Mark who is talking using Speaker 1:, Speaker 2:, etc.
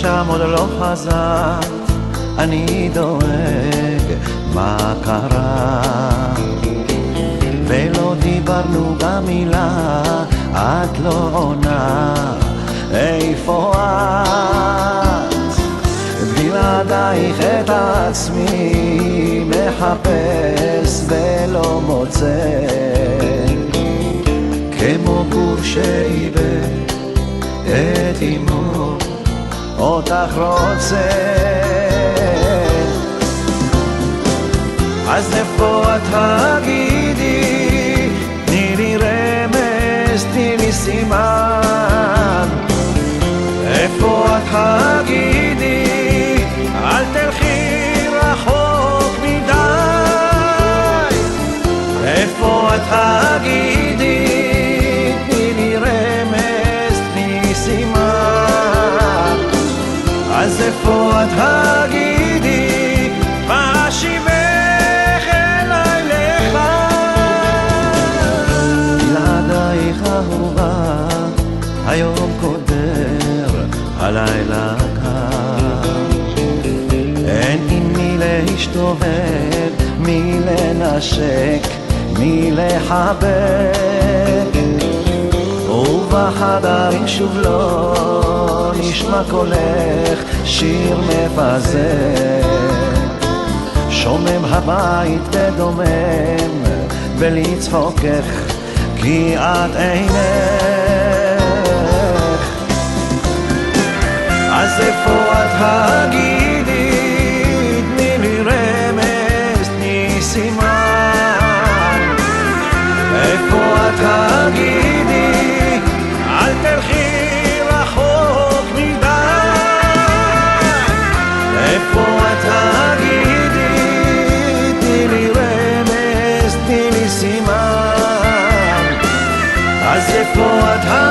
Speaker 1: שם עוד לא חזרת, אני דואג מה קרה. ולא דיברנו גם מילה, את לא עונה, איפה את? בלעדייך את עצמי מחפש ולא מוצא, כמו גור שאיבד את אמו, אותך רוצה. אז איפה את תגידי, לי סימן. איפה את תגידי, אל תלכי רחוק מדי. איפה את תגידי, תני לי רמז, תני לי סימן. אז איפה את תגידי, היום קודר, הלילה קר. אין עם מי להשתובב, מי לנשק, מי לחבק. ובחדרים שוב לא נשמע קולך שיר מבזה. שומם הבית ודומם, ולצחוקך כי את אינך. report her.